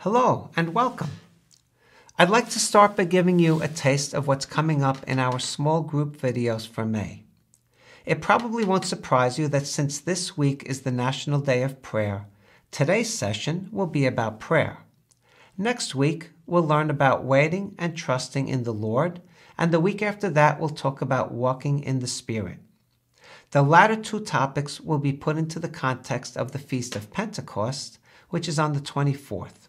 Hello and welcome. I'd like to start by giving you a taste of what's coming up in our small group videos for May. It probably won't surprise you that since this week is the National Day of Prayer, today's session will be about prayer. Next week, we'll learn about waiting and trusting in the Lord, and the week after that, we'll talk about walking in the Spirit. The latter two topics will be put into the context of the Feast of Pentecost, which is on the 24th.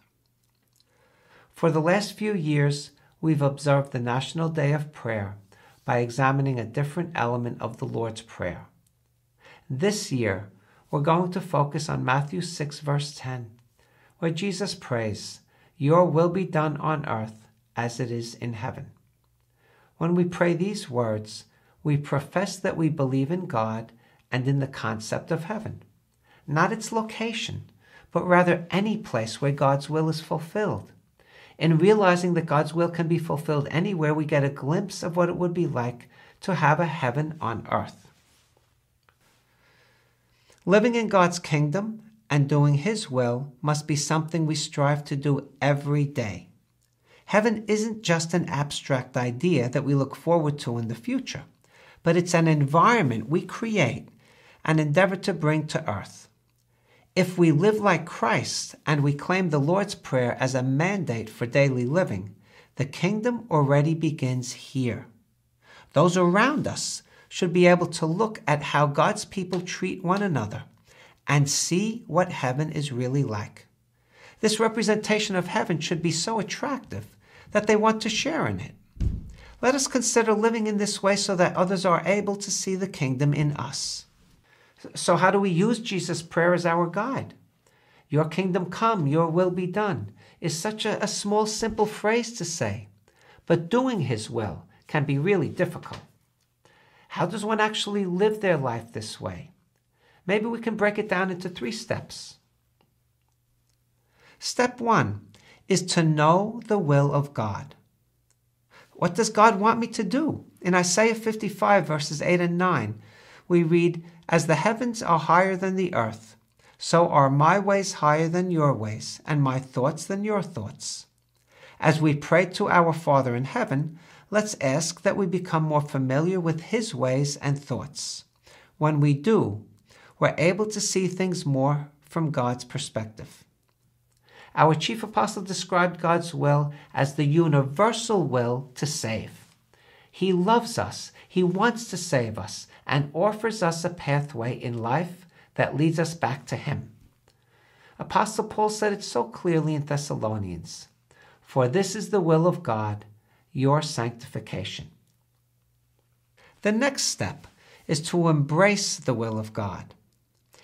For the last few years, we've observed the National Day of Prayer by examining a different element of the Lord's Prayer. This year, we're going to focus on Matthew 6, verse 10, where Jesus prays, Your will be done on earth as it is in heaven. When we pray these words, we profess that we believe in God and in the concept of heaven, not its location, but rather any place where God's will is fulfilled. In realizing that God's will can be fulfilled anywhere, we get a glimpse of what it would be like to have a heaven on earth. Living in God's kingdom and doing His will must be something we strive to do every day. Heaven isn't just an abstract idea that we look forward to in the future, but it's an environment we create and endeavor to bring to earth. If we live like Christ and we claim the Lord's Prayer as a mandate for daily living, the kingdom already begins here. Those around us should be able to look at how God's people treat one another and see what heaven is really like. This representation of heaven should be so attractive that they want to share in it. Let us consider living in this way so that others are able to see the kingdom in us. So, how do we use Jesus' prayer as our guide? Your kingdom come, your will be done is such a, a small, simple phrase to say, but doing his will can be really difficult. How does one actually live their life this way? Maybe we can break it down into three steps. Step one is to know the will of God. What does God want me to do? In Isaiah 55, verses 8 and 9, we read, As the heavens are higher than the earth, so are my ways higher than your ways, and my thoughts than your thoughts. As we pray to our Father in heaven, let's ask that we become more familiar with His ways and thoughts. When we do, we're able to see things more from God's perspective. Our chief apostle described God's will as the universal will to save. He loves us, He wants to save us, and offers us a pathway in life that leads us back to Him. Apostle Paul said it so clearly in Thessalonians For this is the will of God, your sanctification. The next step is to embrace the will of God.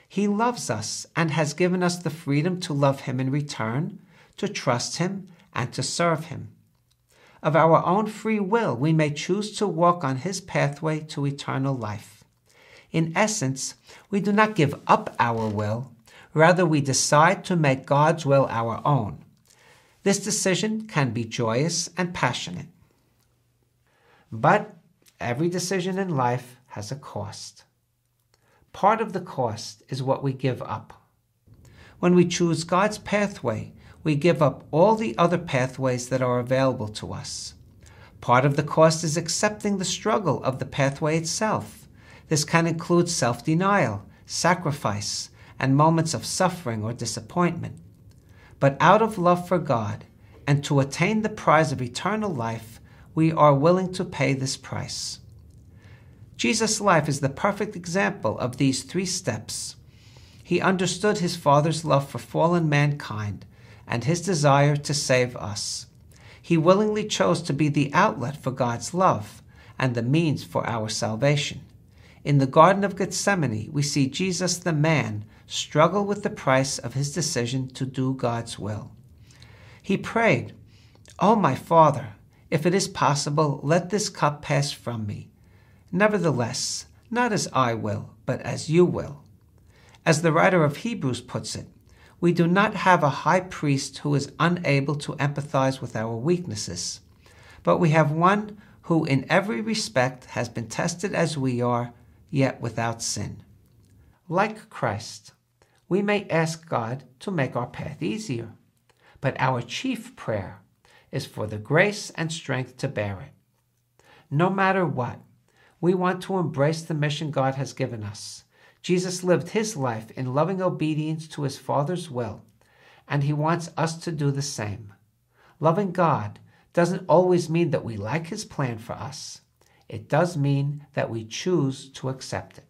He loves us and has given us the freedom to love Him in return, to trust Him, and to serve Him. Of our own free will, we may choose to walk on His pathway to eternal life. In essence, we do not give up our will, rather, we decide to make God's will our own. This decision can be joyous and passionate. But every decision in life has a cost. Part of the cost is what we give up. When we choose God's pathway, we give up all the other pathways that are available to us. Part of the cost is accepting the struggle of the pathway itself. This can include self denial, sacrifice, and moments of suffering or disappointment. But out of love for God and to attain the prize of eternal life, we are willing to pay this price. Jesus' life is the perfect example of these three steps. He understood his Father's love for fallen mankind and his desire to save us. He willingly chose to be the outlet for God's love and the means for our salvation. In the Garden of Gethsemane, we see Jesus the man struggle with the price of his decision to do God's will. He prayed, Oh, my Father, if it is possible, let this cup pass from me. Nevertheless, not as I will, but as you will. As the writer of Hebrews puts it, we do not have a high priest who is unable to empathize with our weaknesses, but we have one who in every respect has been tested as we are, yet without sin. Like Christ, we may ask God to make our path easier. but our chief prayer is for the grace and strength to bear it. No matter what, we want to embrace the mission God has given us. Jesus lived his life in loving obedience to his Father's will, and he wants us to do the same. Loving God doesn't always mean that we like his plan for us. It does mean that we choose to accept it.